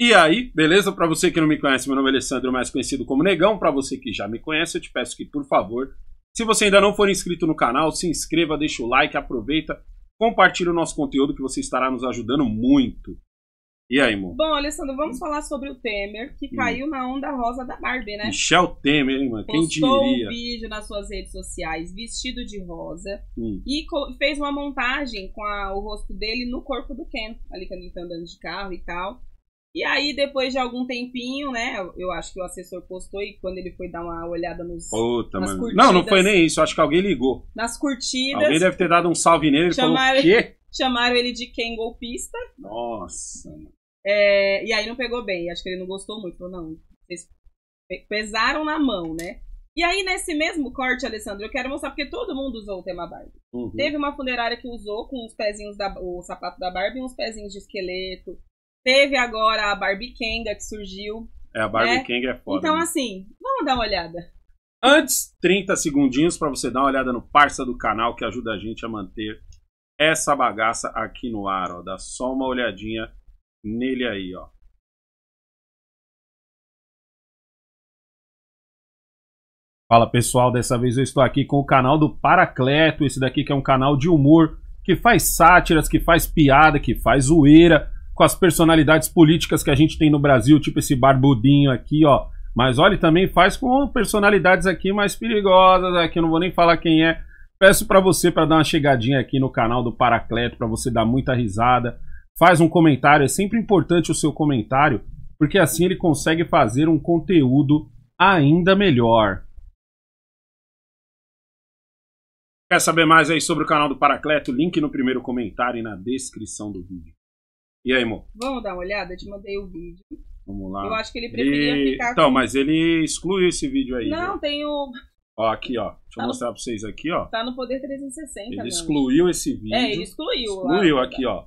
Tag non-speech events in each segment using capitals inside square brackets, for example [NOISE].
E aí, beleza? Para você que não me conhece, meu nome é Alessandro, mais conhecido como Negão. Para você que já me conhece, eu te peço que, por favor, se você ainda não for inscrito no canal, se inscreva, deixa o like, aproveita, compartilha o nosso conteúdo que você estará nos ajudando muito. E aí, amor? Bom, Alessandro, vamos falar sobre o Temer, que Hum. caiu na onda rosa da Barbie, né? Michel Temer, hein, mano? Quem Postou diria? um vídeo nas suas redes sociais vestido de rosa Hum. e fez uma montagem com a- o rosto dele no corpo do Ken, ali quando ele tá andando de carro e tal. E aí, depois de algum tempinho, né? Eu acho que o assessor postou e quando ele foi dar uma olhada nos, Puta, Nas mano. curtidas. Não, não foi nem isso. Acho que alguém ligou. nas curtidas, Alguém deve ter dado um salve nele e falou: Chamaram- o quê? chamaram ele de Ken golpista. Nossa. mano. É, e aí não pegou bem. Acho que ele não gostou muito. Falou, não, vocês pe- pesaram na mão, né? E aí, nesse mesmo corte, Alessandro, eu quero mostrar, porque todo mundo usou o tema Barbie. Uhum. Teve uma funerária que usou com os pezinhos da. o sapato da Barbie e uns pezinhos de esqueleto. Teve agora a Barbie Kenga que surgiu. É, a Barbie É. King é foda. então, mano. assim, vamos dar uma olhada. Antes, 30 segundinhos pra você dar uma olhada no parça do canal que ajuda a gente a manter essa bagaça aqui no ar, ó. Dá só uma olhadinha nele aí, ó. Fala pessoal, dessa vez eu estou aqui com o canal do Paracleto, esse daqui que é um canal de humor que faz sátiras, que faz piada, que faz zoeira com as personalidades políticas que a gente tem no Brasil, tipo esse barbudinho aqui, ó. Mas olha, também faz com personalidades aqui mais perigosas, aqui eu não vou nem falar quem é. Peço pra você para dar uma chegadinha aqui no canal do Paracleto para você dar muita risada. Faz um comentário, é sempre importante o seu comentário, porque assim ele consegue fazer um conteúdo ainda melhor. Quer saber mais aí sobre o canal do Paracleto? Link no primeiro comentário e na descrição do vídeo. E aí, amor? Vamos dar uma olhada? Eu te mandei o vídeo. Vamos lá. Eu acho que ele preferia E- ficar Então, com... mas ele excluiu esse vídeo aí. Não, viu? tem o... Ó, aqui, ó. Deixa eu Tá no- mostrar pra vocês aqui, ó. Tá no Poder 360, Ele excluiu esse vídeo. É, ele excluiu. Excluiu a- aqui, ó.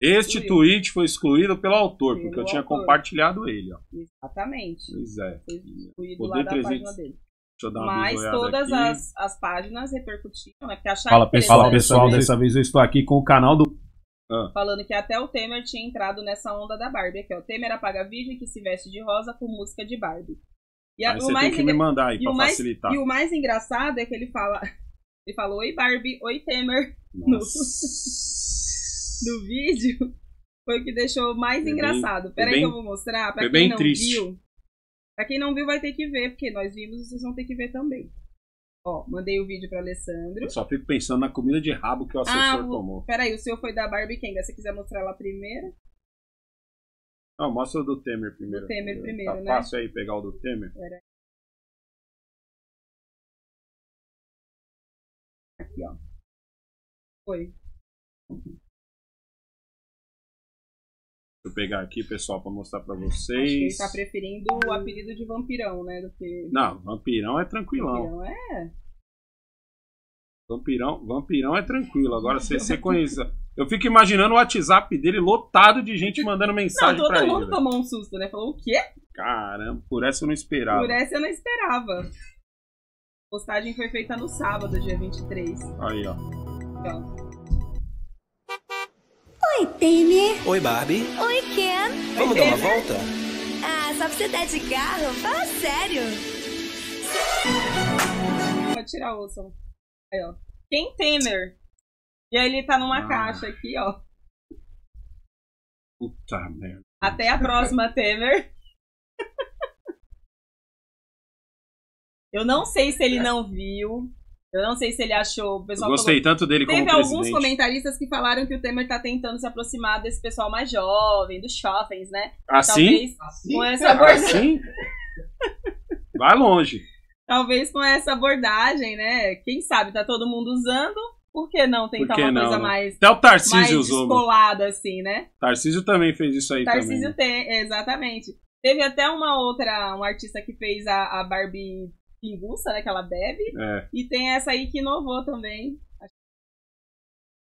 Este Excluiu. tweet foi excluído pelo autor, Pelo porque eu tinha autor. compartilhado ele, ó. Exatamente. Pois é. Foi excluído Poder lá da 300. página dele. Deixa eu dar uma Mas todas aqui. as, as páginas repercutiram, né? Porque acharam Fala pessoal, pessoal, dessa vez eu estou aqui com o canal do. Falando que até o Temer tinha entrado nessa onda da Barbie. Aqui, ó. Temer apaga vídeo que se veste de rosa com música de Barbie. E, a- o mais tem que me engra- mandar aí pra o mais- facilitar. e o mais engraçado é que ele fala. [LAUGHS] Ele falou, oi Barbie, oi Temer [LAUGHS] Nossa. no vídeo. Foi o que deixou mais Foi engraçado. Peraí bem- que eu vou mostrar. Pra foi quem não triste. viu. Pra quem não viu, vai ter que ver, porque nós vimos e vocês vão ter que ver também. Ó, mandei o vídeo pra Alessandro. Eu só fico pensando na comida de rabo que o assessor Ah, o- tomou. peraí, o seu foi da Barbie Kenga. Se você quiser mostrar ela primeiro. Não, mostra o do Temer primeiro. Do Temer primeiro, tá né? fácil aí pegar o do Temer? Aqui, ó. Foi. Eu pegar aqui, pessoal, pra mostrar pra Acho que ele vocês. tá preferindo o apelido de vampirão, né? Do que. Não, vampirão é tranquilão. Vampirão é. Vampirão, vampirão é tranquilo. Agora você, você [LAUGHS] conhece. Eu fico imaginando o WhatsApp dele lotado de gente mandando mensagem todo pra ele. mundo velho. tomou um susto, né? Falou o quê? Caramba, por essa eu não esperava. Por essa eu não esperava. A postagem foi feita no sábado, dia 23. Aí, ó. Ó. Oi, Temer. Oi, Barbie. Oi, Ken. Vamos dar uma volta? Ah, só pra você dar de carro? Fala sério. Pode tirar o som. Aí, ó. Quem Temer? E aí ele tá numa Ah. caixa aqui, ó. Puta merda. Até a próxima, [LAUGHS] Temer. Eu não sei se ele não viu. Eu não sei se ele achou. O Eu pessoal gostei tanto dele como Teve alguns presidente. comentaristas que falaram que o Temer tá tentando se aproximar desse pessoal mais jovem, dos jovens, né? Assim? Talvez com essa abordagem, Assim? Vai longe. talvez com essa abordagem, né? Quem sabe tá todo mundo usando, por que não tentar que uma não, coisa né? mais, Até o mais Tarcísio usou. mano. descolada assim, né? Tarcísio também fez isso aí Tarcísio também. tem, exatamente. Teve até uma outra, um artista que fez a, a Barbie pinguça, né? Que ela bebe. É, E tem essa aí que inovou também.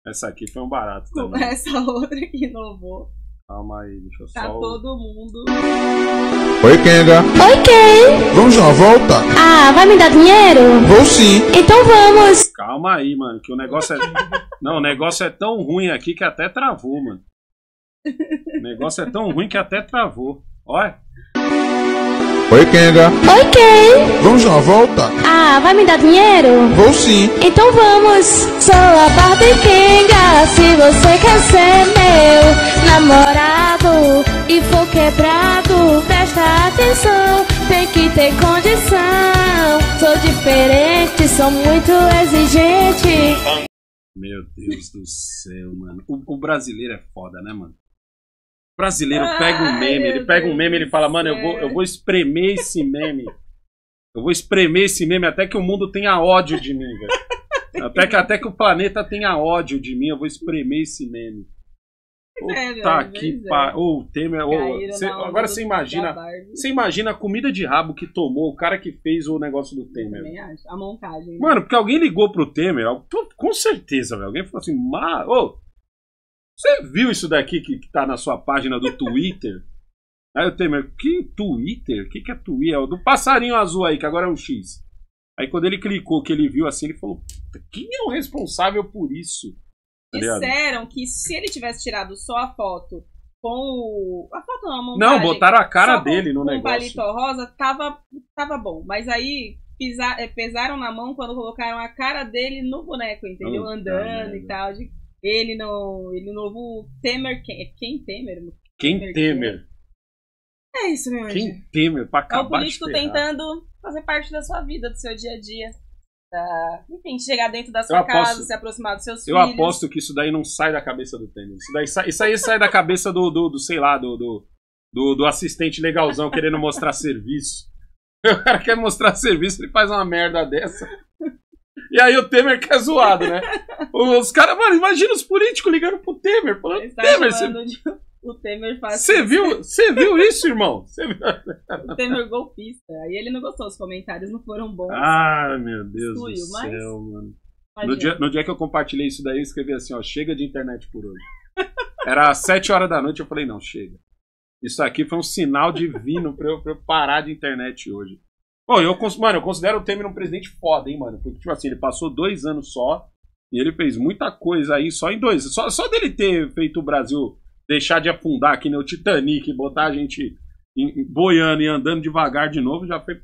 essa aqui foi um barato também. essa [LAUGHS] outra que inovou. Calma aí, deixa eu Tá só... todo mundo. Oi, Kenga. Oi, Ken. Vamos dar uma volta? Ah, vai me dar dinheiro? Vou sim. Então vamos. Calma aí, mano, que o negócio é... [LAUGHS] Não, o negócio é tão ruim aqui que até travou, mano. O negócio é tão ruim que até travou. Olha. Oi, Kenga. Oi, quem? Vamos dar uma volta? Ah, vai me dar dinheiro? Vou sim. Então vamos! Sou a Barbie Kinga, se você quer ser meu namorado e for quebrado, presta atenção, tem que ter condição. Sou diferente, sou muito exigente. Meu Deus do céu, mano. O, o brasileiro é foda, né, mano? Brasileiro pega um meme, ele pega um meme, ele fala, mano, eu vou, eu vou espremer esse meme. Eu vou espremer esse meme até que o mundo tenha ódio de mim, velho. Até que, até que o planeta tenha ódio de mim, eu vou espremer esse meme. É, Puta velho, que é. pariu. Ô, o Temer. cê- onda agora você imagina. Você imagina a comida de rabo que tomou o cara que fez o negócio do Temer. A montagem. né? Mano, porque alguém ligou pro Temer, com certeza, velho. Alguém falou assim, mas, ô, você viu isso daqui que, que tá na sua página do Twitter? [LAUGHS] Aí o Temer, que Twitter? O que, que é Twitter? É o do passarinho azul aí, que agora é um X. Aí quando ele clicou, que ele viu assim, ele falou, "Puta, quem é o responsável por isso? Tá? Disseram que se ele tivesse tirado só a foto com o. A foto não, a montagem. Não, botaram a cara só com- dele no com o negócio. palito rosa, tava, tava bom. Mas aí eh, pesaram na mão quando colocaram a cara dele no boneco, entendeu? Puta Andando merda. e tal. de- ele no. Ele no novo Temer. Quem, quem Temer? Quem Temer, Temer? É isso, meu anjo. Quem Temer? Pra É o acabar político tentando fazer parte da sua vida, do seu dia a dia. Pra, enfim, chegar dentro da Eu sua aposto- casa, se aproximar dos seus Eu filhos. aposto que isso daí não sai da cabeça do Temer. Isso, daí sai, isso aí sai da cabeça do, do, do, sei lá, do, do, do, do assistente legalzão querendo mostrar serviço. [LAUGHS] O cara quer mostrar serviço, ele faz uma merda dessa. E aí o Temer que é zoado, né? [LAUGHS] Os caras, mano, imagina os políticos ligando pro Temer, falando, Ele está Temer, você, de o Temer faz você viu, você viu [LAUGHS] isso, irmão? O Temer golpista. Aí ele não gostou, os comentários não foram bons. Ah, meu Deus do Excluiu, mas- céu, mano. No dia, no dia que eu compartilhei isso daí, eu escrevi assim, ó, chega de internet por hoje. Era às 7 horas da noite, eu falei, não, chega. Isso aqui foi um sinal divino pra eu, pra eu parar de internet hoje. Pô, eu, mano, eu considero o Temer um presidente foda, hein, mano. Porque, tipo assim, ele passou dois anos só e ele fez muita coisa aí só em dois. Só, só dele ter feito o Brasil deixar de afundar que nem o Titanic, botar a gente em- em- boiando e andando devagar de novo, já foi.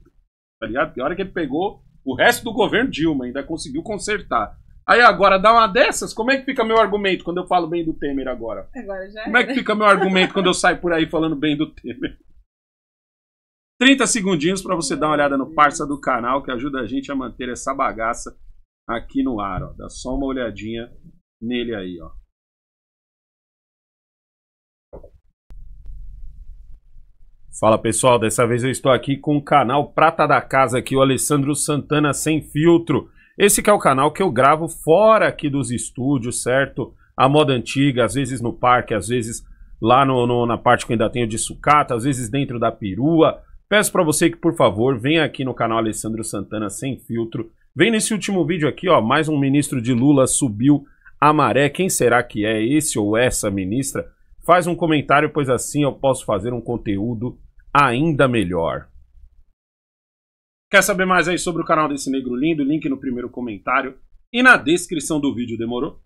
Tá ligado? Porque a hora que ele pegou, o resto do governo Dilma ainda conseguiu consertar. Aí agora, dá uma dessas, como é que fica meu argumento quando eu falo bem do Temer agora? Agora já Como é que fica meu argumento quando eu saio por aí falando bem do Temer? 30 segundinhos pra você dar uma olhada no parça do canal que ajuda a gente a manter essa bagaça aqui no ar, ó. Dá só uma olhadinha nele aí, ó. Fala pessoal, dessa vez eu estou aqui com o canal Prata da Casa aqui, o Alessandro Santana sem filtro. Esse é o canal que eu gravo fora aqui dos estúdios, certo? A moda antiga, às vezes no parque, às vezes lá no, no- na parte que eu ainda tenho de sucata, às vezes dentro da perua. Peço pra você que, por favor, venha aqui no canal Alessandro Santana sem filtro. Vem nesse último vídeo aqui, ó, mais um ministro de Lula subiu a maré. Quem será que é esse ou essa ministra? Faz um comentário, pois assim eu posso fazer um conteúdo ainda melhor. Quer saber mais aí sobre o canal desse negro lindo? Link no primeiro comentário e na descrição do vídeo, demorou?